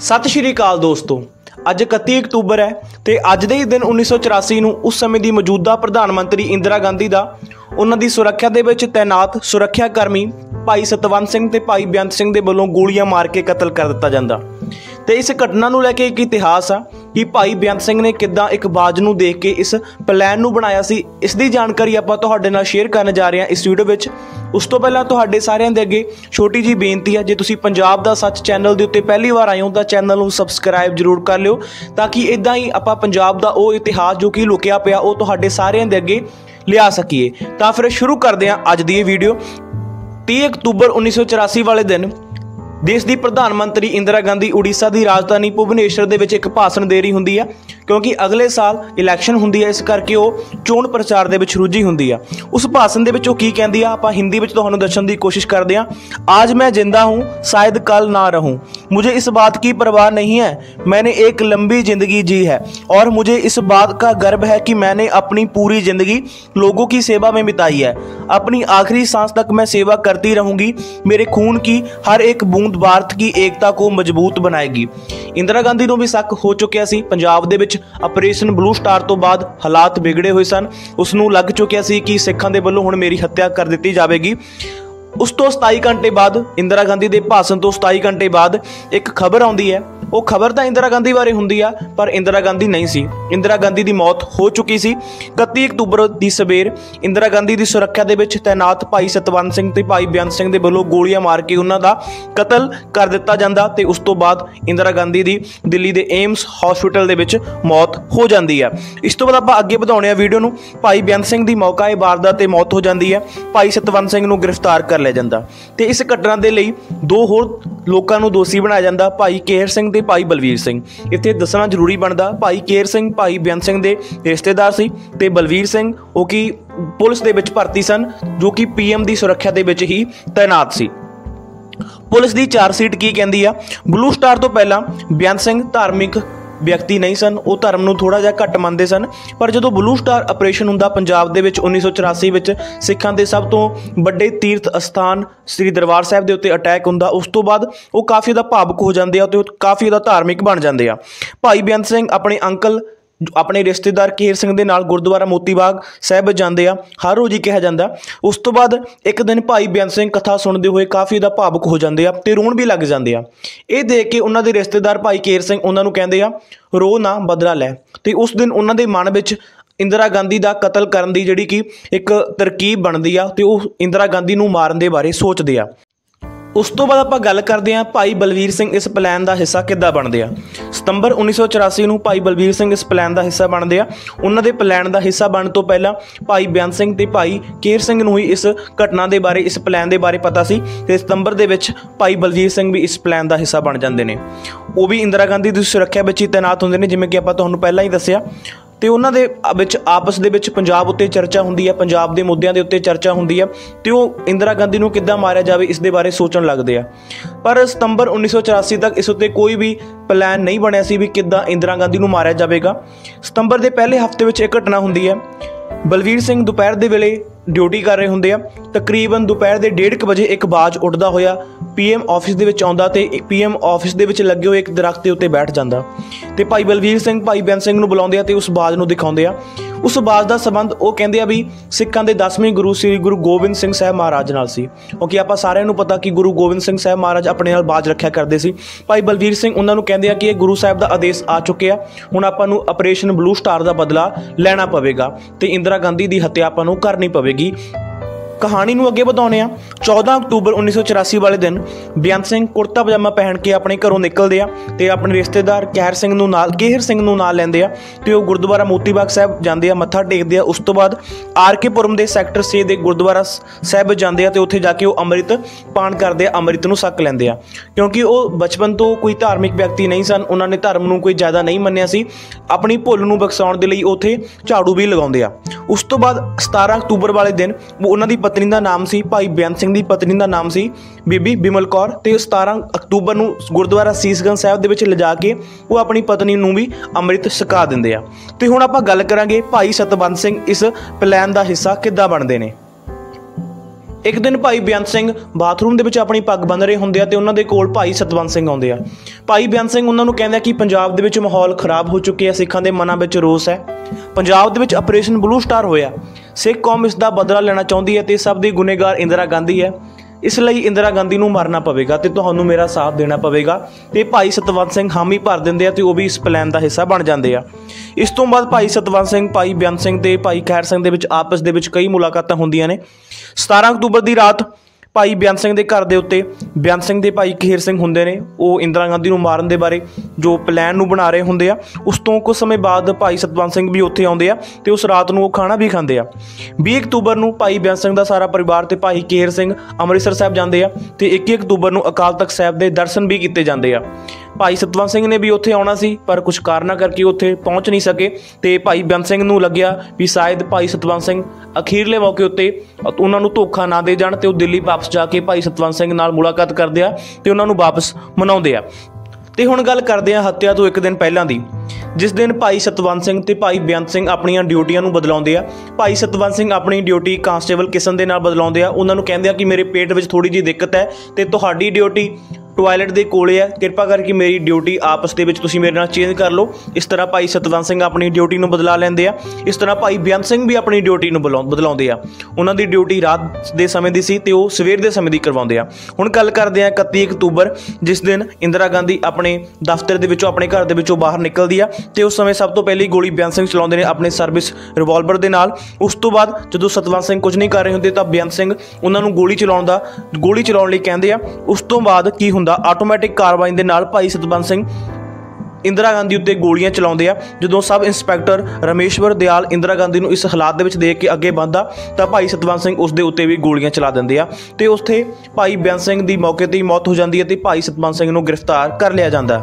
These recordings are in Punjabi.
ਸਤਿ ਸ਼੍ਰੀ ਅਕਾਲ ਦੋਸਤੋ। ਅੱਜ 31 ਅਕਤੂਬਰ ਹੈ ਤੇ ਅੱਜ ਦੇ ਹੀ ਦਿਨ 1984 ਨੂੰ ਉਸ ਸਮੇਂ ਦੀ ਮੌਜੂਦਾ ਪ੍ਰਧਾਨ ਮੰਤਰੀ ਇੰਦਰਾ ਗਾਂਧੀ ਦਾ ਉਹਨਾਂ ਦੀ ਸੁਰੱਖਿਆ ਦੇ ਵਿੱਚ ਤਾਇਨਾਤ ਸੁਰੱਖਿਆ ਕਰਮੀ ਭਾਈ ਸਤਵੰਤ ਸਿੰਘ ਤੇ ਭਾਈ ਬੇਅੰਤ ਸਿੰਘ ਦੇ ਵੱਲੋਂ ਗੋਲੀਆਂ ਮਾਰ ਕੇ ਕਤਲ ਕਰ ਦਿੱਤਾ ਜਾਂਦਾ। ਤੇ ਇਸ ਘਟਨਾ ਨੂੰ ਲੈ ਕੇ ਇੱਕ ਇਤਿਹਾਸ ਆ। ਕਿ ਭਾਈ ਬੇਅੰਤ ਸਿੰਘ ਨੇ ਕਿੱਦਾਂ ਇੱਕ ਬਾਜ ਨੂੰ ਦੇਖ ਕੇ ਇਸ ਪਲਾਨ ਨੂੰ ਬਣਾਇਆ ਸੀ, ਇਸ ਦੀ ਜਾਣਕਾਰੀ ਆਪਾਂ ਤੁਹਾਡੇ ਨਾਲ ਸ਼ੇਅਰ ਕਰਨ ਜਾ ਰਹੇ ਹਾਂ ਇਸ ਵੀਡੀਓ ਵਿੱਚ। ਉਸ ਤੋਂ ਪਹਿਲਾਂ ਤੁਹਾਡੇ ਸਾਰਿਆਂ ਦੇ ਅੱਗੇ ਛੋਟੀ ਜੀ ਬੇਨਤੀ ਹੈ, ਜੇ ਤੁਸੀਂ ਪੰਜਾਬ ਦਾ ਸੱਚ ਚੈਨਲ ਦੇ ਉੱਤੇ ਪਹਿਲੀ ਵਾਰ ਆਏ ਹੋ, ਤਾਂ ਚੈਨਲ ਨੂੰ ਸਬਸਕ੍ਰਾਈਬ ਜ਼ਰੂਰ ਕਰ ਲਿਓ, ਤਾਂ ਕਿ ਇਦਾਂ ਹੀ ਆਪਾਂ ਪੰਜਾਬ ਦਾ ਉਹ ਇਤਿਹਾਸ ਜੋ ਕਿ ਲੁਕਿਆ ਪਿਆ, ਉਹ ਤੁਹਾਡੇ ਸਾਰਿਆਂ ਦੇ ਅੱਗੇ ਲਿਆ ਸਕੀਏ। ਤਾਂ ਫਿਰ ਸ਼ੁਰੂ ਕਰਦੇ ਹਾਂ ਅੱਜ ਦੀ ਇਹ ਵੀਡੀਓ 30 ਅਕਤੂਬਰ 1984 ਵਾਲੇ ਦਿਨ ਦੇਸ਼ ਦੀ ਪ੍ਰਧਾਨ ਮੰਤਰੀ ਇੰਦਰਾ ਗਾਂਧੀ ਉੜੀਸਾ ਦੀ ਰਾਜਧਾਨੀ ਭੁਵਨੇਸ਼ਵਰ ਦੇ ਵਿੱਚ ਇੱਕ ਭਾਸ਼ਣ ਦੇ ਰਹੀ ਹੁੰਦੀ ਆ ਕਿਉਂਕਿ ਅਗਲੇ ਸਾਲ ਇਲੈਕਸ਼ਨ ਹੁੰਦੀ ਹੈ ਇਸ ਕਰਕੇ ਉਹ ਚੋਣ ਪ੍ਰਚਾਰ ਦੇ ਵਿੱਚ ਰੁੱਝੀ ਹੁੰਦੀ ਆ ਉਸ ਭਾਸ਼ਣ ਦੇ ਵਿੱਚ ਉਹ ਕੀ ਕਹਿੰਦੀ ਆ ਆਪਾਂ ਹਿੰਦੀ ਵਿੱਚ ਤੁਹਾਨੂੰ ਦੱਸਣ ਦੀ ਕੋਸ਼ਿਸ਼ ਕਰਦੇ ਆ आज मैं जिंदा हूँ शायद कल ना रहूं मुझे इस बात की परवाह नहीं है मैंने एक लंबी जिंदगी जी है और मुझे इस बात का गर्व है कि मैंने अपनी पूरी जिंदगी लोगों की सेवा में बिताई है अपनी आखिरी सांस तक मैं सेवा करती रहूंगी मेरे खून की हर एक बूंद भारत की एकता को मजबूत बनाएगी ਇੰਦਰਾ ਗਾਂਧੀ ਨੂੰ ਵੀ ਸ਼ੱਕ ਹੋ ਚੁੱਕਿਆ ਸੀ ਪੰਜਾਬ ਦੇ ਵਿੱਚ ਆਪਰੇਸ਼ਨ ਬਲੂ ਸਟਾਰ ਤੋਂ ਬਾਅਦ ਹਾਲਾਤ ਵਿਗੜੇ ਹੋਏ ਸਨ ਉਸ ਨੂੰ ਲੱਗ ਚੁੱਕਿਆ ਸੀ ਕਿ ਸਿੱਖਾਂ ਦੇ ਵੱਲੋਂ ਹੁਣ ਮੇਰੀ ਹੱਤਿਆ ਕਰ ਦਿੱਤੀ ਜਾਵੇਗੀ ਉਸ ਤੋਂ 27 ਘੰਟੇ ਬਾਅਦ ਇੰਦਰਾ ਗਾਂਧੀ ਦੇ ਭਾਸ਼ਣ ਤੋਂ 27 ਘੰਟੇ ਬਾਅਦ ਇੱਕ ਖਬਰ ਆਉਂਦੀ ਹੈ ਉਹ ਖਬਰ ਤਾਂ ਇੰਦਰਾ ਗਾਂਧੀ ਬਾਰੇ ਹੁੰਦੀ ਆ, ਪਰ ਇੰਦਰਾ ਗਾਂਧੀ ਨਹੀਂ ਸੀ। ਇੰਦਰਾ ਗਾਂਧੀ ਦੀ ਮੌਤ ਹੋ ਚੁੱਕੀ ਸੀ। 31 ਅਕਤੂਬਰ ਦੀ ਸਵੇਰ ਇੰਦਰਾ ਗਾਂਧੀ ਦੀ ਸੁਰੱਖਿਆ ਦੇ ਵਿੱਚ ਤਾਇਨਾਤ ਭਾਈ ਸਤਵੰਤ ਸਿੰਘ ਤੇ ਭਾਈ ਬੇਅੰਤ ਸਿੰਘ ਦੇ ਵੱਲੋਂ ਗੋਲੀਆਂ ਮਾਰ ਕੇ ਉਹਨਾਂ ਦਾ ਕਤਲ ਕਰ ਦਿੱਤਾ ਜਾਂਦਾ ਤੇ ਉਸ ਤੋਂ ਬਾਅਦ ਇੰਦਰਾ ਗਾਂਧੀ ਦੀ ਦਿੱਲੀ ਦੇ ਏਮਸ ਹਸਪੀਟਲ ਦੇ ਵਿੱਚ ਮੌਤ ਹੋ ਜਾਂਦੀ ਹੈ ਇਸ ਤੋਂ ਬਾਅਦ ਆਪਾਂ ਅੱਗੇ ਵਧਾਉਣੇ ਆ ਵੀਡੀਓ ਨੂੰ। ਭਾਈ ਬੇਅੰਤ ਸਿੰਘ ਦੀ ਮੌਕਾ ਮੌਕਾਏ ਵਾਰਦਾਤ ਤੇ ਮੌਤ ਹੋ ਜਾਂਦੀ ਹੈ। ਭਾਈ ਸਤਵੰਤ ਸਿੰਘ ਨੂੰ ਗ੍ਰਿਫਤਾਰ ਕਰ ਲਿਆ ਜਾਂਦਾ। ਤੇ ਇਸ ਘਟਨਾ ਦੇ ਲਈ ਦੋ ਹੋਰ ਲੋਕਾਂ ਨੂੰ ਦੋਸ਼ੀ ਬਣਾਇਆ ਜਾਂਦਾ। ਭਾਈ ਕੇਰ ਸਿੰਘ ਤੇ ਭਾਈ ਬਲਵੀਰ ਸਿੰਘ। ਇੱਥੇ ਦੱਸਣਾ ਜ਼ਰੂਰੀ ਬਣਦਾ, ਭਾਈ ਕੇਰ ਸਿੰਘ, ਭਾਈ ਬੇਅੰਤ ਸਿੰਘ ਦੇ ਰਿਸ਼ਤੇਦਾਰ ਸੀ ਤੇ ਬਲਵੀਰ ਸਿੰਘ, ਉਹ ਕੀ ਪੁਲਿਸ ਦੇ ਵਿੱਚ ਭਰਤੀ ਸਨ, ਜੋ ਕਿ ਪੀਐਮ ਦੀ ਸੁਰੱਖਿਆ ਦੇ ਵਿੱਚ ਹੀ ਤਾਇਨਾਤ ਸੀ। ਪੁਲਿਸ ਦੀ ਚਾਰ ਸੀਟ ਕੀ ਕਹਿੰਦੀ ਆ? ਬਲੂ ਸਟਾਰ ਤੋਂ ਪਹਿਲਾਂ ਬੇਅੰਤ ਸਿੰਘ ਧਾਰਮਿਕ ਵਿਅਕਤੀ ਨਹੀਂ ਸਨ, ਉਹ ਧਰਮ ਨੂੰ ਥੋੜਾ ਜਿਹਾ ਘੱਟ ਮੰਨਦੇ ਸਨ। ਪਰ ਜਦੋਂ ਬਲੂ ਸਟਾਰ ਆਪਰੇਸ਼ਨ ਹੁੰਦਾ ਪੰਜਾਬ ਦੇ ਵਿੱਚ 1984 ਵਿੱਚ, ਸਿੱਖਾਂ ਦੇ ਸਭ ਤੋਂ ਵੱਡੇ ਤੀਰਥ ਅਸਥਾਨ ਸ੍ਰੀ ਦਰਬਾਰ ਸਾਹਿਬ ਦੇ ਉੱਤੇ ਅਟੈਕ ਹੁੰਦਾ, ਉਸ ਤੋਂ ਬਾਅਦ ਉਹ ਕਾਫੀ ਜ਼ਿਆਦਾ ਭਾਵੁਕ ਹੋ ਜਾਂਦੇ ਆ ਤੇ ਉਹ ਕਾਫੀ ਜ਼ਿਆਦਾ ਧਾਰਮਿਕ ਬਣ ਜਾਂਦੇ ਆ। ਭਾਈ ਬੇਅੰਤ ਸਿੰਘ ਆਪਣੇ ਅੰਕਲ ਆਪਣੇ ਰਿਸ਼ਤੇਦਾਰ ਕੇਰ ਸਿੰਘ ਦੇ ਨਾਲ ਗੁਰਦੁਆਰਾ ਮੋਤੀ ਬਾਗ ਸਾਹਿਬ ਜਾਂਦੇ ਆ, ਹਰ ਰੋਜ਼ ਹੀ ਕਿਹਾ ਜਾਂਦਾ। ਉਸ ਤੋਂ ਬਾਅਦ ਇੱਕ ਦਿਨ ਭਾਈ ਬੇਅੰਤ ਸਿੰਘ ਕਥਾ ਸੁਣਦੇ ਹੋਏ ਕਾਫੀ ਦਾ ਭਾਵੁਕ ਹੋ ਜਾਂਦੇ ਆ ਤੇ ਰੋਣ ਵੀ ਲੱਗ ਜਾਂਦੇ ਆ। ਇਹ ਦੇਖ ਕੇ ਉਹਨਾਂ ਦੇ ਰਿਸ਼ਤੇਦਾਰ ਭਾਈ ਕੇਰ ਸਿੰਘ ਉਹਨਾਂ ਨੂੰ ਕਹਿੰਦੇ ਆ, ਰੋ ਨਾ, ਬਦਲਾ ਲੈ। ਤੇ ਉਸ ਦਿਨ ਉਹਨਾਂ ਦੇ ਮਨ ਵਿੱਚ ਇੰਦਰਾ ਗਾਂਧੀ ਦਾ ਕਤਲ ਕਰਨ ਦੀ ਜਿਹੜੀ ਕਿ ਇੱਕ ਤਰਕੀਬ ਬਣਦੀ ਆ ਤੇ ਉਹ ਇੰਦਰਾ ਗਾਂਧੀ ਨੂੰ ਮਾਰਨ ਦੇ ਬਾਰੇ ਸੋਚਦੇ ਆ। ਉਸ ਤੋਂ ਬਾਅਦ ਆਪਾਂ ਗੱਲ ਕਰਦੇ ਹਾਂ ਭਾਈ ਬਲਵੀਰ ਸਿੰਘ ਇਸ ਪਲਾਨ ਦਾ ਹਿੱਸਾ ਕਿੱਦਾਂ ਬਣਦੇ ਆ। ਸਤੰਬਰ 1984 ਨੂੰ ਭਾਈ ਬਲਵੀਰ ਸਿੰਘ ਇਸ ਪਲਾਨ ਦਾ ਹਿੱਸਾ ਬਣਦੇ ਆ। ਉਹਨਾਂ ਦੇ ਪਲਾਨ ਦਾ ਹਿੱਸਾ ਬਣਨ ਤੋਂ ਪਹਿਲਾਂ ਭਾਈ ਬਿਆਨ ਸਿੰਘ ਤੇ ਭਾਈ ਕੇਰ ਸਿੰਘ ਨੂੰ ਹੀ ਇਸ ਘਟਨਾ ਦੇ ਬਾਰੇ, ਇਸ ਪਲਾਨ ਦੇ ਬਾਰੇ ਪਤਾ ਸੀ ਤੇ ਸਤੰਬਰ ਦੇ ਵਿੱਚ ਭਾਈ ਬਲਵੀਰ ਸਿੰਘ ਵੀ ਇਸ ਪਲਾਨ ਦਾ ਹਿੱਸਾ ਬਣ ਜਾਂਦੇ ਨੇ। ਉਹ ਵੀ ਇੰਦਰਾ ਗਾਂਧੀ ਦੀ ਸੁਰੱਖਿਆ ਵਿੱਚ ਹੀ ਤਾਇਨਾਤ ਹੁੰਦੇ ਨੇ, ਜਿਵੇਂ ਕਿ ਆਪਾਂ ਤੁਹਾਨੂੰ ਪਹਿਲਾਂ ਹੀ ਦੱਸਿਆ। ਤੇ ਉਹਨਾਂ ਦੇ ਵਿੱਚ, ਆਪਸ ਦੇ ਵਿੱਚ ਪੰਜਾਬ ਉੱਤੇ ਚਰਚਾ ਹੁੰਦੀ ਹੈ, ਪੰਜਾਬ ਦੇ ਮੁੱਦਿਆਂ ਦੇ ਉੱਤੇ ਚਰਚਾ ਹੁੰਦੀ ਹੈ ਤੇ ਉਹ ਇੰਦਰਾ ਗਾਂਧੀ ਨੂੰ ਕਿੱਦਾਂ ਮਾਰਿਆ ਜਾਵੇ, ਇਸ ਦੇ ਬਾਰੇ ਸੋਚਣ ਲੱਗਦੇ ਆ। ਪਰ ਸਤੰਬਰ 1984 ਤੱਕ ਇਸ ਉੱਤੇ ਕੋਈ ਵੀ ਪਲਾਨ ਨਹੀਂ ਬਣਿਆ ਸੀ ਵੀ ਕਿੱਦਾਂ ਇੰਦਰਾ ਗਾਂਧੀ ਨੂੰ ਮਾਰਿਆ ਜਾਵੇਗਾ। ਸਤੰਬਰ ਦੇ ਪਹਿਲੇ ਹਫ਼ਤੇ ਵਿੱਚ ਇਹ ਘਟਨਾ ਹੁੰਦੀ ਹੈ। ਬਲਵੀਰ ਸਿੰਘ ਦੁਪਹਿਰ ਦੇ ਵੇਲੇ ਡਿਊਟੀ ਕਰ ਰਹੇ ਹੁੰਦੇ ਆ। ਤਕਰੀਬਨ ਦੁਪਹਿਰ ਦੇ 1:30 ਵਜੇ ਇੱਕ ਬਾਜ ਉੱਡਦਾ ਹੋਇਆ, ਪੀਐਮ ਆਫਿਸ ਦੇ ਵਿੱਚ ਆਉਂਦਾ ਤੇ ਪੀਐਮ ਆਫਿਸ ਦੇ ਵਿੱਚ ਲੱਗੇ ਹੋਏ ਇੱਕ ਦਰਖਤ ਦੇ ਉੱਤੇ ਬੈਠ ਜਾਂਦਾ। ਤੇ ਭਾਈ ਬਲਵੀਰ ਸਿੰਘ, ਭਾਈ ਬੈਨ ਸਿੰਘ ਨੂੰ ਬੁਲਾਉਂਦੇ ਆ ਤੇ ਉਸ ਬਾਜ ਨੂੰ ਦਿਖਾਉਂਦੇ ਆ। ਉਸ ਬਾਜ ਦਾ ਸੰਬੰਧ ਉਹ ਕਹਿੰਦੇ ਆ ਵੀ ਸਿੱਖਾਂ ਦੇ 10ਵੇਂ ਗੁਰੂ ਸ੍ਰੀ ਗੁਰੂ ਗੋਬਿੰਦ ਸਿੰਘ ਸਾਹਿਬ ਮਹਾਰਾਜ ਨਾਲ ਸੀ। ਕਿਉਂਕਿ ਆਪਾਂ ਸਾਰਿਆਂ ਨੂੰ ਪਤਾ ਕਿ ਗੁਰੂ ਗੋਬਿੰਦ ਸਿੰਘ ਸਾਹਿਬ ਮਹਾਰਾਜ ਆਪਣੇ ਨਾਲ ਬਾਜ ਰੱਖਿਆ ਕਰਦੇ ਸੀ। ਭਾਈ ਬਲਵੀਰ ਸਿੰਘ ਉਹਨਾਂ ਨੂੰ ਕਹਿੰਦੇ ਆ ਕਿ ਇਹ ਗੁਰੂ ਸਾਹਿਬ ਦਾ ਆਦੇਸ਼ ਆ ਚੁੱਕਿਆ ਹੁਣ ਆਪਾਂ ਨੂੰ ਆਪਰੇਸ਼ਨ ਬਲੂ ਸਟਾਰ ਦਾ ਬਦਲਾ ਲੈਣਾ ਪਵੇਗਾ ਤੇ ਇੰਦਰਾ ਗਾਂਧੀ ਦੀ ਹੱਤਿਆ ਆਪਾਂ ਨੂੰ ਕਰਨੀ ਪਵੇਗੀ। जाएगी ਕਹਾਣੀ ਨੂੰ ਅੱਗੇ ਵਧਾਉਂਦੇ ਆ 14 ਅਕਤੂਬਰ 1984 ਵਾਲੇ ਦਿਨ ਬੇਅੰਤ ਸਿੰਘ ਕੁਰਤਾ ਪਜਾਮਾ ਪਹਿਨ ਕੇ ਆਪਣੇ ਘਰੋਂ ਨਿਕਲਦੇ ਆ ਤੇ ਆਪਣੇ ਰਿਸ਼ਤੇਦਾਰ ਕਹਿਰ ਸਿੰਘ ਨੂੰ ਨਾਲ, ਕੇਹਰ ਸਿੰਘ ਨੂੰ ਨਾਲ ਲੈਂਦੇ ਆ ਤੇ ਉਹ ਗੁਰਦੁਆਰਾ ਮੋਤੀ ਬਾਗ ਸਾਹਿਬ ਜਾਂਦੇ ਆ, ਮੱਥਾ ਟੇਕਦੇ ਆ। ਉਸ ਤੋਂ ਬਾਅਦ ਆਰ ਕੇ ਪੁਰਮ ਦੇ ਸੈਕਟਰ 6 ਦੇ ਗੁਰਦੁਆਰਾ ਸਾਹਿਬ ਜਾਂਦੇ ਆ ਤੇ ਉੱਥੇ ਜਾ ਕੇ ਉਹ ਅੰਮ੍ਰਿਤ ਪਾਣ ਕਰਦੇ ਆ, ਅੰਮ੍ਰਿਤ ਨੂੰ ਸੱਕ ਲੈਂਦੇ ਆ। ਕਿਉਂਕਿ ਉਹ ਬਚਪਨ ਤੋਂ ਕੋਈ ਧਾਰਮਿਕ ਵਿਅਕਤੀ ਨਹੀਂ ਸਨ, ਉਹਨਾਂ ਨੇ ਧਰਮ ਨੂੰ ਕੋਈ ਜ਼ਿਆਦਾ ਨਹੀਂ ਮੰਨਿਆ ਸੀ। ਆਪਣੀ ਭੁੱਲ ਨੂੰ ਬਖਸ਼ਾਉਣ ਦੇ ਲਈ ਉੱਥੇ ਝਾੜੂ ਵੀ ਲਗਾਉਂਦੇ ਆ। ਉਸ ਤੋਂ ਬਾਅਦ 17 ਅਕਤੂਬਰ ਵਾਲੇ ਦਿਨ ਉਹਨਾਂ ਦੀ ਪਤਨੀ ਦਾ ਨਾਮ ਸੀ ਭਾਈ ਬੇਅੰਤ ਸਿੰਘ ਦੀ ਪਤਨੀ ਦਾ ਨਾਮ ਸੀ ਬੀਬੀ ਬਿਮਲ ਕੌਰ ਤੇ 17 ਅਕਤੂਬਰ ਨੂੰ ਗੁਰਦੁਆਰਾ ਸੀਸਗੰਜ ਸਾਹਿਬ ਦੇ ਵਿੱਚ ਲਿਜਾ ਕੇ ਉਹ ਆਪਣੀ ਪਤਨੀ ਨੂੰ ਵੀ ਅੰਮ੍ਰਿਤ ਛਕਾ ਦਿੰਦੇ ਆ। ਤੇ ਹੁਣ ਆਪਾਂ ਗੱਲ ਕਰਾਂਗੇ ਭਾਈ ਸਤਵੰਤ ਸਿੰਘ ਇਸ ਪਲਾਨ ਦਾ ਹਿੱਸਾ ਕਿੱਦਾਂ ਬਣਦੇ ਨੇ। ਇੱਕ ਦਿਨ ਭਾਈ ਬੇਅੰਤ ਸਿੰਘ ਬਾਥਰੂਮ ਦੇ ਵਿੱਚ ਆਪਣੀ ਪੱਗ ਬੰਨ ਰਹੇ ਹੁੰਦੇ ਆ ਤੇ ਉਹਨਾਂ ਦੇ ਕੋਲ ਭਾਈ ਸਤਵੰਤ ਸਿੰਘ ਆਉਂਦੇ ਆ। ਭਾਈ ਬੇਅੰਤ ਸਿੰਘ ਉਹਨਾਂ ਨੂੰ ਕਹਿੰਦਾ ਕਿ ਪੰਜਾਬ ਦੇ ਵਿੱਚ ਮਾਹੌਲ ਖਰਾਬ ਹੋ ਚੁੱਕਿਆ, ਸਿੱਖਾਂ ਦੇ ਮਨਾਂ ਵਿੱਚ ਰੋਸ ਹੈ। ਪੰਜਾਬ ਦੇ ਵਿੱਚ ਆਪਰੇਸ਼ਨ ਬਲੂ ਸਟਾਰ ਹੋਇਆ। ਸਿੱਖ ਕੌਮ ਇਸ ਦਾ ਬਦਲਾ ਲੈਣਾ ਚਾਹੁੰਦੀ ਹੈ ਤੇ ਸਭ ਦੀ ਗੁਨੇਗਾਰ ਇੰਦਰਾ ਗਾਂਧੀ ਹੈ। ਇਸ ਲਈ ਇੰਦਰਾ ਗਾਂਧੀ ਨੂੰ ਮਾਰਨਾ ਪਵੇਗਾ ਤੇ ਤੁਹਾਨੂੰ ਮੇਰਾ ਸਾਥ ਦੇਣਾ ਪਵੇਗਾ ਤੇ ਭਾਈ ਸਤਵੰਤ ਸਿੰਘ ਹਾਮੀ ਭਰ ਦਿੰਦੇ ਆ ਤੇ ਉਹ ਵੀ ਇਸ ਪਲਾਨ ਦਾ ਹਿੱਸਾ ਬਣ ਜਾਂਦੇ ਆ। ਇਸ ਤੋਂ ਬਾਅਦ ਭਾਈ ਸਤਵੰਤ ਸਿੰਘ, ਭਾਈ ਬੇਅੰਤ ਸਿੰਘ ਤੇ ਭਾਈ ਖੈਰ ਸਿੰਘ ਦੇ ਵਿੱਚ ਆਪਸ ਦੇ ਵਿੱਚ ਕਈ ਮੁਲਾਕਾਤਾਂ ਹੁੰਦੀਆਂ ਨੇ। 17 ਅਕਤੂਬਰ ਦੀ ਰਾਤ ਭਾਈ ਬੇਅੰਤ ਸਿੰਘ ਦੇ ਘਰ ਦੇ ਉੱਤੇ। ਬੇਅੰਤ ਸਿੰਘ ਦੇ ਭਾਈ ਖੇਰ ਸਿੰਘ ਹੁੰਦੇ ਨੇ। ਉਹ ਇੰਦਰਾ ਗਾਂਧੀ ਨੂੰ ਮਾਰਨ ਦੇ ਬਾਰੇ ਜੋ ਪਲਾਨ ਨੂੰ ਬਣਾ ਰਹੇ ਹੁੰਦੇ ਆ, ਉਸ ਤੋਂ ਕੁਝ ਸਮੇਂ ਬਾਅਦ ਭਾਈ ਸਤਵੰਤ ਸਿੰਘ ਵੀ ਉੱਥੇ ਆਉਂਦੇ ਆ ਤੇ ਉਸ ਰਾਤ ਨੂੰ ਉਹ ਖਾਣਾ ਵੀ ਖਾਂਦੇ ਆ। 20 ਅਕਤੂਬਰ ਨੂੰ ਭਾਈ ਬੇਅੰਤ ਸਿੰਘ ਦਾ ਸਾਰਾ ਪਰਿਵਾਰ ਤੇ ਭਾਈ ਕੇਰ ਸਿੰਘ ਅੰਮ੍ਰਿਤਸਰ ਸਾਹਿਬ ਜਾਂਦੇ ਆ ਤੇ 21 ਅਕਤੂਬਰ ਨੂੰ ਅਕਾਲ ਤਖਤ ਸਾਹਿਬ ਦੇ ਦਰਸ਼ਨ ਵੀ ਕੀਤੇ ਜਾਂਦੇ ਆ। ਭਾਈ ਸਤਵੰਤ ਸਿੰਘ ਨੇ ਵੀ ਉੱਥੇ ਆਉਣਾ ਸੀ, ਪਰ ਕੁਝ ਕਾਰਨਾਂ ਕਰਕੇ ਉੱਥੇ ਪਹੁੰਚ ਨਹੀਂ ਸਕੇ ਤੇ ਭਾਈ ਬੇਅੰਤ ਸਿੰਘ ਨੂੰ ਲੱਗਿਆ ਵੀ ਸ਼ਾਇਦ ਭਾਈ ਸਤਵੰਤ ਸਿੰਘ ਅਖੀਰਲੇ ਮੌਕੇ ਉੱਤੇ ਉਹਨਾਂ ਨੂੰ ਧੋਖਾ ਨਾ ਦੇ ਜਾਣ ਤੇ ਉਹ ਦਿੱਲੀ ਵਾਪਸ ਜਾ ਕੇ ਭਾਈ ਸਤਵੰਤ ਸਿੰਘ ਨਾਲ ਮੁਲਾਕਾਤ ਕਰਦੇ ਆ ਤੇ ਉਹਨਾਂ ਨੂੰ ਵਾਪਸ ਮਨਾਉਂਦੇ ਆ। ਤੇ ਹੁਣ ਗੱਲ ਕਰਦੇ ਆ ਹੱਤਿਆ ਤੋਂ ਇੱਕ ਦਿਨ ਪਹਿਲਾਂ ਦੀ, ਜਿਸ ਦਿਨ ਭਾਈ ਸਤਵੰਤ ਸਿੰਘ ਤੇ ਭਾਈ ਬੇਅੰਤ ਸਿੰਘ ਆਪਣੀਆਂ ਡਿਊਟੀਆਂ ਨੂੰ ਬਦਲਾਉਂਦੇ ਆ। ਭਾਈ ਸਤਵੰਤ ਸਿੰਘ ਆਪਣੀ ਡਿਊਟੀ ਕਾਂਸਟੇਬਲ ਕਿਸ਼ਨ ਦੇ ਨਾਲ ਬਦਲਾਉਂਦੇ ਆ। ਉਹਨਾਂ ਨੂੰ ਕਹਿੰਦੇ ਆ ਕਿ ਮੇਰੇ ਪੇਟ ਵਿੱਚ ਥੋੜੀ ਜਿਹੀ ਦਿੱਕਤ ਹੈ ਤੇ ਤੁਹਾਡੀ ਡਿਊਟੀ ਟਾਇਲਟ ਦੇ ਕੋਲੇ ਹੈ। ਕਿਰਪਾ ਕਰਕੇ ਮੇਰੀ ਡਿਊਟੀ ਆਪਸ ਦੇ ਵਿੱਚ ਤੁਸੀਂ ਮੇਰੇ ਨਾਲ ਚੇਂਜ ਕਰ ਲਓ। ਇਸ ਤਰ੍ਹਾਂ ਭਾਈ ਸਤਵੰਤ ਸਿੰਘ ਆਪਣੀ ਡਿਊਟੀ ਨੂੰ ਬਦਲਾ ਲੈਂਦੇ ਆ। ਇਸ ਤਰ੍ਹਾਂ ਭਾਈ ਬੇਅੰਤ ਸਿੰਘ ਵੀ ਆਪਣੀ ਡਿਊਟੀ ਨੂੰ ਬਦਲਾਉ- ਬਦਲਾਉਂਦੇ ਆ। ਉਹਨਾਂ ਦੀ ਡਿਊਟੀ ਰਾਤ ਦੇ ਸਮੇਂ ਦੀ ਸੀ ਤੇ ਉਹ ਸਵੇਰ ਦੇ ਸਮੇਂ ਦੀ ਕਰਵਾਉਂਦੇ ਆ। ਹੁਣ ਗੱਲ ਕਰਦੇ ਆ 31 ਅਕਤੂਬਰ, ਜਿਸ ਦਿਨ ਇੰਦਰਾ ਗਾਂਧੀ ਆਪਣੇ ਦਫ਼ਤਰ ਦੇ ਵਿੱਚੋਂ, ਆਪਣੇ ਘਰ ਦੇ ਵਿੱਚੋਂ ਬਾਹਰ ਨਿਕਲਦੀ ਆ ਤੇ ਉਸ ਸਮੇਂ ਸਭ ਤੋਂ ਪਹਿਲੀ ਗੋਲੀ ਬੇਅੰਤ ਸਿੰਘ ਚਲਾਉਂਦੇ ਨੇ ਆਪਣੇ ਸਰਵਿਸ ਰਿਵਾਲਵਰ ਦੇ ਨਾਲ। ਉਸ ਤੋਂ ਬਾਅਦ ਜਦੋਂ ਸਤਵੰਤ ਸਿੰਘ ਕੁਝ ਨਹੀਂ ਕਰ ਰਹੇ ਹੁੰਦੇ ਤਾਂ ਬੇਅੰਤ ਸਿੰਘ ਉਹਨਾਂ ਨੂੰ ਗੋਲੀ ਚਲਾਉਣ ਦਾ, ਗੋਲੀ ਚਲਾਉਣ ਲਈ ਕਹਿੰਦੇ ਆ। ਉਸ ਤੋਂ ਬਾਅਦ ਕੀ ਹੁੰਦਾ ਆਟੋਮੈਟਿਕ ਕਾਰਵਾਈ ਦੇ ਨਾਲ ਭਾਈ ਸਤਵੰਤ ਸਿੰਘ ਇੰਦਰਾ ਗਾਂਧੀ ਉੱਤੇ ਗੋਲੀਆਂ ਚਲਾਉਂਦੇ ਆ। ਜਦੋਂ ਸਬ ਇੰਸਪੈਕਟਰ ਰਮੇਸ਼ਵਰ ਦਿਆਲ ਇੰਦਰਾ ਗਾਂਧੀ ਨੂੰ ਇਸ ਹਾਲਾਤ ਦੇ ਵਿੱਚ ਦੇਖ ਕੇ ਅੱਗੇ ਵਧਦਾ, ਤਾਂ ਭਾਈ ਸਤਵੰਤ ਸਿੰਘ ਉਸ ਦੇ ਉੱਤੇ ਵੀ ਗੋਲੀਆਂ ਚਲਾ ਦਿੰਦੇ ਆ। ਤੇ ਉੱਥੇ ਭਾਈ ਬੇਅੰਤ ਸਿੰਘ ਦੀ ਮੌਕੇ ਤੇ ਹੀ ਮੌਤ ਹੋ ਜਾਂਦੀ ਹੈ ਤੇ ਭਾਈ ਸਤਵੰਤ ਸਿੰਘ ਨੂੰ ਗ੍ਰਿਫਤਾਰ ਕਰ ਲਿਆ ਜਾਂਦਾ।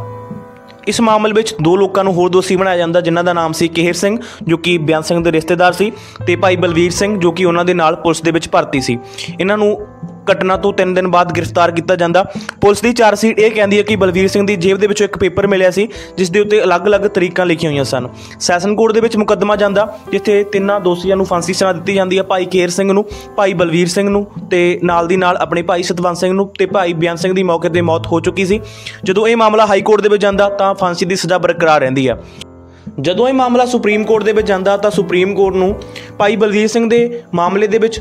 ਇਸ ਮਾਮਲੇ ਵਿੱਚ ਦੋ ਲੋਕਾਂ ਨੂੰ ਹੋਰ ਦੋਸ਼ੀ ਬਣਾਇਆ ਜਾਂਦਾ, ਜਿਨ੍ਹਾਂ ਦਾ ਨਾਮ ਸੀ ਕੇਹਰ ਸਿੰਘ, ਜੋ ਕਿ ਬਿਆਨ ਸਿੰਘ ਦੇ ਰਿਸ਼ਤੇਦਾਰ ਸੀ, ਤੇ ਭਾਈ ਬਲਵੀਰ ਸਿੰਘ, ਜੋ ਕਿ ਉਹਨਾਂ ਦੇ ਨਾਲ ਪੁਲਿਸ ਦੇ ਵਿੱਚ ਭਰਤੀ ਸੀ। ਇਹਨਾਂ ਨੂੰ ਘਟਨਾ ਤੋਂ 3 ਦਿਨ ਬਾਅਦ ਗ੍ਰਿਫਤਾਰ ਕੀਤਾ ਜਾਂਦਾ। ਪੁਲਿਸ ਦੀ ਚਾਰਸੀਟ ਇਹ ਕਹਿੰਦੀ ਹੈ ਕਿ ਬਲਵੀਰ ਸਿੰਘ ਦੀ ਜੇਬ ਦੇ ਵਿੱਚੋਂ ਇੱਕ ਪੇਪਰ ਮਿਲਿਆ ਸੀ, ਜਿਸ ਦੇ ਉੱਤੇ ਅਲੱਗ-ਅਲੱਗ ਤਰੀਕਾਂ ਲਿਖੀਆਂ ਹੋਈਆਂ ਸਨ। ਸੈਸ਼ਨ ਕੋਰਟ ਦੇ ਵਿੱਚ ਮੁਕੱਦਮਾ ਜਾਂਦਾ, ਜਿੱਥੇ ਤਿੰਨਾਂ ਦੋਸ਼ੀਆਂ ਨੂੰ ਫਾਂਸੀ ਸਜ਼ਾ ਦਿੱਤੀ ਜਾਂਦੀ ਹੈ, ਭਾਈ ਕੇਰ ਸਿੰਘ ਨੂੰ, ਭਾਈ ਬਲਵੀਰ ਸਿੰਘ ਨੂੰ ਤੇ ਨਾਲ ਦੀ ਨਾਲ ਆਪਣੇ ਭਾਈ ਸਤਵੰਤ ਸਿੰਘ ਨੂੰ ਤੇ ਭਾਈ ਬਿਆਨ ਸਿੰਘ ਦੀ ਮੌਕੇ ਤੇ ਮੌਤ ਹੋ ਚੁੱਕੀ ਸੀ। ਜਦੋਂ ਇਹ ਮਾਮਲਾ ਹਾਈ ਕੋਰਟ ਦੇ ਵਿੱਚ ਜਾਂਦਾ, ਤਾਂ ਫਾਂਸੀ ਦੀ ਸਜ਼ਾ ਬਰਕਰਾਰ ਰਹਿੰਦੀ ਹੈ। ਜਦੋਂ ਇਹ ਮਾਮਲਾ ਸੁਪਰੀਮ ਕੋਰਟ ਦੇ ਵਿੱਚ ਜਾਂਦਾ, ਤਾਂ ਸੁਪਰੀਮ ਕੋਰਟ ਨੂੰ ਭਾਈ ਬਲਵੀਰ ਸਿੰਘ ਦੇ ਮਾਮਲੇ ਦੇ ਵਿੱਚ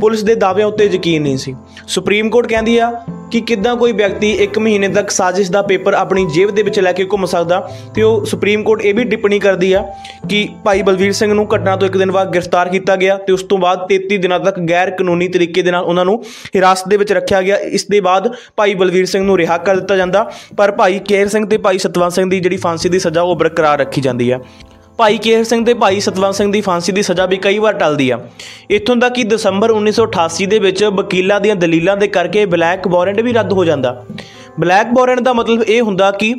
ਪੁਲਿਸ ਦੇ ਦਾਅਵਿਆਂ ਉੱਤੇ ਯਕੀਨ ਨਹੀਂ ਸੀ। ਸੁਪਰੀਮ ਕੋਰਟ ਕਹਿੰਦੀ ਆ ਕਿ ਕਿੱਦਾਂ ਕੋਈ ਵਿਅਕਤੀ 1 ਮਹੀਨੇ ਤੱਕ ਸਾਜ਼ਿਸ਼ ਦਾ ਪੇਪਰ ਆਪਣੀ ਜੇਬ ਦੇ ਵਿੱਚ ਲੈ ਕੇ ਘੁੰਮ ਸਕਦਾ, ਤੇ ਉਹ ਸੁਪਰੀਮ ਕੋਰਟ ਇਹ ਵੀ ਟਿੱਪਣੀ ਕਰਦੀ ਆ ਕਿ ਭਾਈ ਬਲਵੀਰ ਸਿੰਘ ਨੂੰ ਘਟਨਾ ਤੋਂ ਇੱਕ ਦਿਨ ਬਾਅਦ ਗ੍ਰਿਫਤਾਰ ਕੀਤਾ ਗਿਆ ਤੇ ਉਸ ਤੋਂ ਬਾਅਦ 33 ਦਿਨਾਂ ਤੱਕ ਗੈਰ ਕਾਨੂੰਨੀ ਤਰੀਕੇ ਦੇ ਨਾਲ ਉਹਨਾਂ ਨੂੰ ਹਿਰਾਸਤ ਦੇ ਵਿੱਚ ਰੱਖਿਆ ਗਿਆ। ਇਸ ਦੇ ਬਾਅਦ ਭਾਈ ਬਲਵੀਰ ਸਿੰਘ ਨੂੰ ਰਿਹਾ ਕਰ ਦਿੱਤਾ ਜਾਂਦਾ, ਪਰ ਭਾਈ ਕੇਰ ਸਿੰਘ ਤੇ ਭਾਈ ਸਤਵੰਤ ਸਿੰਘ ਦੀ ਜਿਹੜੀ ਫਾਂਸੀ ਦੀ ਸਜ਼ਾ ਉਹ ਬਰਕਰਾਰ ਰੱਖੀ ਜਾਂਦੀ ਆ। ਭਾਈ ਕੇਹਰ ਸਿੰਘ ਤੇ ਭਾਈ ਸਤਵੰਤ ਸਿੰਘ ਦੀ ਫਾਂਸੀ ਦੀ ਸਜ਼ਾ ਵੀ ਕਈ ਵਾਰ ਟਲਦੀ ਆ। ਇੱਥੋਂ ਤੱਕ ਕਿ ਦਸੰਬਰ 1988 ਦੇ ਵਿੱਚ ਵਕੀਲਾਂ ਦੀਆਂ ਦਲੀਲਾਂ ਦੇ ਕਰਕੇ ਬਲੈਕ ਵਾਰੰਟ ਵੀ ਰੱਦ ਹੋ ਜਾਂਦਾ? ਬਲੈਕ ਵਾਰੰਟ ਦਾ ਮਤਲਬ ਇਹ ਹੁੰਦਾ ਕਿ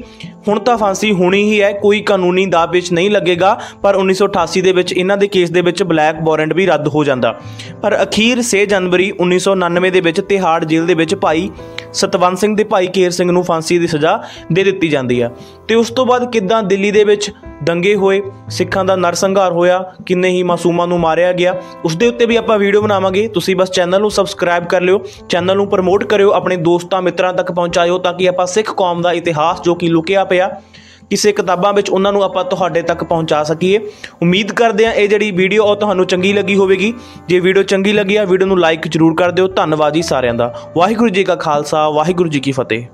ਹੁਣ ਤਾਂ ਫਾਂਸੀ ਹੋਣੀ ਹੀ ਹੈ, ਕੋਈ ਕਾਨੂੰਨੀ ਦਾਅ ਵਿੱਚ ਨਹੀਂ ਲੱਗੇਗਾ, ਪਰ 1988 ਦੇ ਵਿੱਚ ਇਹਨਾਂ ਦੇ ਕੇਸ ਦੇ ਵਿੱਚ ਬਲੈਕ ਵਾਰੰਟ ਵੀ ਰੱਦ ਹੋ ਜਾਂਦਾ। ਪਰ ਅਖੀਰ 6 ਜਨਵਰੀ 1999 ਦੇ ਵਿੱਚ ਤਿਹਾੜ ਜੇਲ੍ਹ ਦੇ ਵਿੱਚ ਭਾਈ ਸਤਵੰਤ ਸਿੰਘ ਦੇ ਭਾਈ ਕੇਰ ਸਿੰਘ ਨੂੰ ਫਾਂਸੀ ਦੀ ਸਜ਼ਾ ਦੇ ਦਿੱਤੀ ਜਾਂਦੀ ਆ। ਤੇ ਉਸ ਤੋਂ ਬਾਅਦ ਕਿੱਦਾਂ ਦਿੱਲੀ ਦੇ ਵਿੱਚ ਦੰਗੇ ਹੋਏ, ਸਿੱਖਾਂ ਦਾ ਨਰਸੰਘਾਰ ਹੋਇਆ, ਕਿੰਨੇ ਹੀ ਮਾਸੂਮਾਂ ਨੂੰ ਮਾਰਿਆ ਗਿਆ, ਉਸ ਦੇ ਉੱਤੇ ਵੀ ਆਪਾਂ ਵੀਡੀਓ ਬਣਾਵਾਂਗੇ। ਤੁਸੀਂ ਬਸ ਚੈਨਲ ਨੂੰ ਸਬਸਕ੍ਰਾਈਬ ਕਰ ਲਿਓ, ਚੈਨਲ ਨੂੰ ਪ੍ਰਮੋਟ ਕਰਿਓ, ਆਪਣੇ ਦੋਸਤਾਂ ਮਿੱਤਰਾਂ ਤੱਕ ਪਹੁੰਚਾਇਓ ਤਾਂ ਕਿ ਆਪਾਂ ਸਿੱਖ ਕੌਮ ਦਾ ਇਤਿਹਾਸ ਜੋ ਕਿ ਲੁਕਿਆ ਪਿਆ ਕਿਸੇ ਕਿਤਾਬਾਂ ਵਿੱਚ ਉਹਨਾਂ ਨੂੰ ਆਪਾਂ ਤੁਹਾਡੇ ਤੱਕ ਪਹੁੰਚਾ ਸਕੀਏ। ਉਮੀਦ ਕਰਦੇ ਹਾਂ ਇਹ ਜਿਹੜੀ ਵੀਡੀਓ ਉਹ ਤੁਹਾਨੂੰ ਚੰਗੀ ਲੱਗੀ ਹੋਵੇਗੀ। ਜੇ ਵੀਡੀਓ ਚੰਗੀ ਲੱਗੀ ਆ, ਵੀਡੀਓ ਨੂੰ ਲਾਈਕ ਜ਼ਰੂਰ ਕਰ ਦਿਓ। ਧੰਨਵਾਦ ਜੀ ਸਾਰਿਆਂ ਦਾ। ਵਾਹਿਗੁਰੂ ਜੀ ਕਾ ਖਾਲਸਾ, ਵਾਹਿਗੁਰੂ ਜੀ ਕੀ ਫਤਿਹ।